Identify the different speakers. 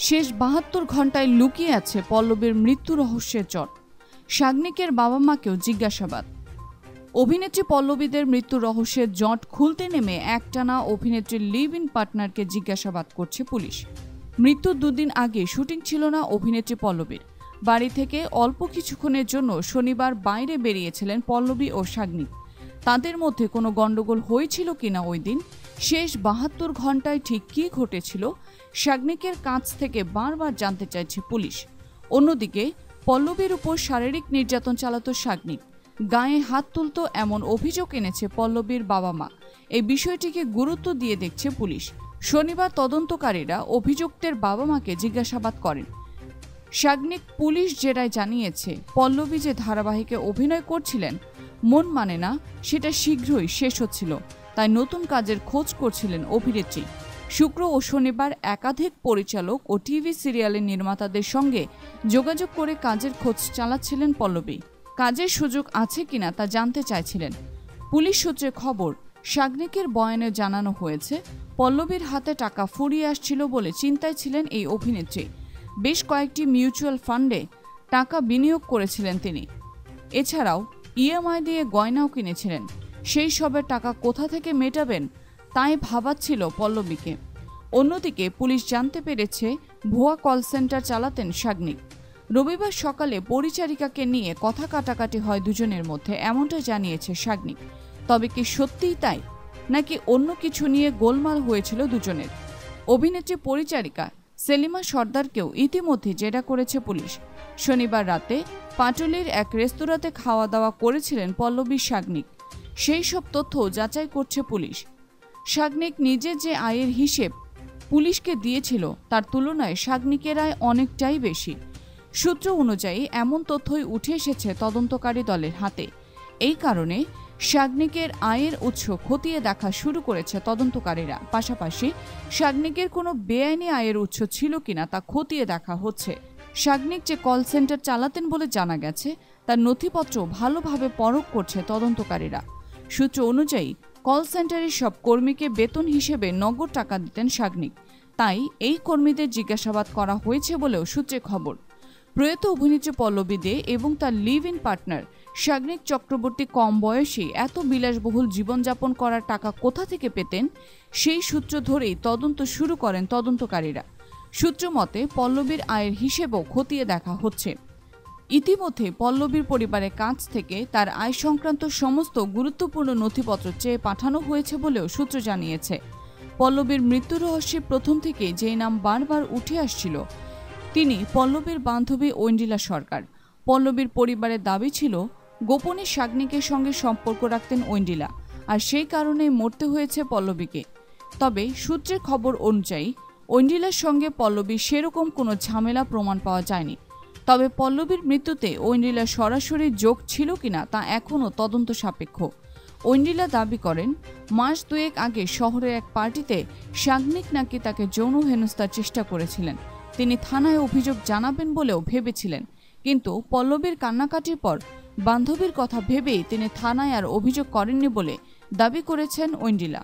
Speaker 1: শেষ বাহাত্তর ঘন্টায় লুকিয়ে আছে পল্লবীর মৃত্যু রহস্যের চট সাগনিকের বাবা মাকেও জিজ্ঞাসাবাদ। অভিনেত্রী পল্লবীদের মৃত্যু রহস্যের জট খুলতে নেমে একটানা অভিনেত্রীর লিভ ইন পার্টনারকে জিজ্ঞাসাবাদ করছে পুলিশ। মৃত্যুর দুদিন আগে শুটিং ছিল না অভিনেত্রী পল্লবীর। বাড়ি থেকে অল্প কিছুক্ষণের জন্য শনিবার বাইরে বেরিয়েছিলেন পল্লবী ও সাগনিক তাদের মধ্যে কোনো গণ্ডগোল হয়েছিল কিনা ওই দিন? শেষ বাহাত্তর ঘন্টায় ঠিক কী ঘটেছিল? সাগনিকের কাছ থেকে বারবার জানতে চাইছে পুলিশ। অন্যদিকে, পল্লবীর উপর শারীরিক নির্যাতন চালাতো সাগনিক গায়ে হাত তুলত এমন অভিযোগ এনেছে পল্লবীর বাবা মা এই বিষয়টিকে গুরুত্ব দিয়ে দেখছে পুলিশ। শনিবার তদন্তকারীরা অভিযুক্তের বাবা মাকে জিজ্ঞাসাবাদ করেন। সাগনিক পুলিশ জেরায় জানিয়েছে, পল্লবী যে ধারাবাহিকে অভিনয় করছিলেন, মন মানে না, সেটা শীঘ্রই শেষ হচ্ছিল। তাই নতুন কাজের খোঁজ করছিলেন অভিনেত্রী। শুক্র ও শনিবার একাধিক পরিচালক ও টিভি সিরিয়ালের নির্মাতাদের সঙ্গে যোগাযোগ করে কাজের খোঁজ চালাচ্ছিলেন পল্লবী। কাজের সুযোগ আছে কিনা তা জানতে চাইছিলেন। পুলিশ সূত্রে খবর সাগনিকের বয়ানে জানানো হয়েছে, পল্লবীর হাতে টাকা ফুরিয়ে আসছিল বলে চিন্তায় ছিলেন এই অভিনেত্রী। বেশ কয়েকটি মিউচুয়াল ফান্ডে টাকা বিনিয়োগ করেছিলেন তিনি। এছাড়াও ইএমআই দিয়ে গয়নাও কিনেছিলেন। সেই সবের টাকা কোথা থেকে মেটাবেন তাই ভাবাচ্ছিল পল্লবীকে। অন্যদিকে পুলিশ জানতে পেরেছে ভুয়া কল সেন্টার চালাতেন সাগনিক। রবিবার সকালে পরিচারিকাকে নিয়ে কথা কাটাকাটি হয় দুজনের মধ্যে, এমনটা জানিয়েছে সাগনিক। তবে কি সত্যিই তাই? নাকি অন্য কিছু নিয়ে গোলমাল হয়েছিল দুজনের? অভিনেত্রী পরিচারিকা সেলিমা সর্দারকেও ইতিমধ্যে জেরা করেছে পুলিশ। শনিবার রাতে পাটুলির এক রেস্তোরাঁতে খাওয়া দাওয়া করেছিলেন পল্লবী সাগনিক। সেই সব তথ্য যাচাই করছে পুলিশ। সাগনিক নিজের যে আয়ের হিসেব পুলিশকে দিয়েছিল, তার তুলনায় সাগনিকের আয় অনেকটাই বেশি। সূত্র অনুযায়ী, এমন তথ্যই উঠে এসেছে তদন্তকারী দলের হাতে। এই কারণে সাগনিকের আয়ের উৎস খতিয়ে দেখা শুরু করেছে তদন্তকারীরা। পাশাপাশি সাগনিকের কোনো বেআইনি আয়ের উৎস ছিল কিনা তা খতিয়ে দেখা হচ্ছে। সাগনিক যে কল সেন্টার চালাতেন বলে জানা গেছে, তার নথিপত্র ভালোভাবে পরখ করছে তদন্তকারীরা। সূত্র অনুযায়ী কল সেন্টারের সব কর্মীকে বেতন হিসেবে নগদ টাকা দিতেন সাগনিক। তাই এই কর্মীদের জিজ্ঞাসাবাদ করা হয়েছে বলেও সূত্রে খবর। প্রয়াত অভিনেত্রী পল্লবী দে এবং তার live in partner Sagnik Chakraborty কম বয়সে এত বিলাসবহুল জীবনযাপন করার টাকা কোথা থেকে পেতেন, সেই সূত্র ধরেই তদন্ত শুরু করেন তদন্তকারীরা। সূত্র মতে, পল্লবীর আয়ের হিসেবও খতিয়ে দেখা হচ্ছে। ইতিমধ্যে পল্লবীর পরিবারের কাছ থেকে তার আয় সংক্রান্ত সমস্ত গুরুত্বপূর্ণ নথিপত্র চেয়ে পাঠানো হয়েছে বলেও সূত্র জানিয়েছে। পল্লবীর মৃত্যু রহস্যে প্রথম থেকে যে নাম বারবার উঠে আসছিল, তিনি পল্লবীর বান্ধবী ঐন্ডিলা সরকার। পল্লবীর পরিবারের দাবি ছিল, গোপনে সাগনিকের সঙ্গে সম্পর্ক রাখতেন ঐন্ডিলা, আর সেই কারণে মরতে হয়েছে পল্লবীকে। তবে সূত্রের খবর অনুযায়ী, ঐন্ডিলার সঙ্গে পল্লবীর সেরকম কোনো ঝামেলা প্রমাণ পাওয়া যায়নি। তবে পল্লবীর মৃত্যুতে ঐন্ডিলার সরাসরি যোগ ছিল কিনা তা এখনও তদন্ত সাপেক্ষ। ঐন্ডিলা দাবি করেন, মাস দুয়েক আগে শহরের এক পার্টিতে সাগনিক নাকি তাকে যৌন হেনস্থার চেষ্টা করেছিলেন। তিনি থানায় অভিযোগ জানাবেন বলেও ভেবেছিলেন। কিন্তু পল্লবীর কান্নাকাটির পর বান্ধবীর কথা ভেবেই তিনি থানায় আর অভিযোগ করেননি বলে দাবি করেছেন ঐন্ডিলা